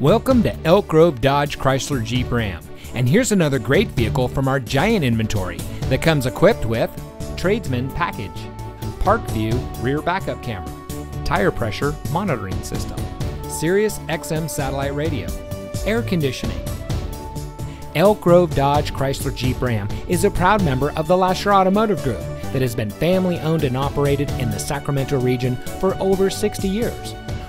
Welcome to Elk Grove Dodge Chrysler Jeep Ram. And here's another great vehicle from our giant inventory that comes equipped with Tradesman Package, Park View Rear Backup Camera, Tire Pressure Monitoring System, Sirius XM Satellite Radio, Air Conditioning. Elk Grove Dodge Chrysler Jeep Ram is a proud member of the Lasher Automotive Group that has been family owned and operated in the Sacramento region for over 60 years.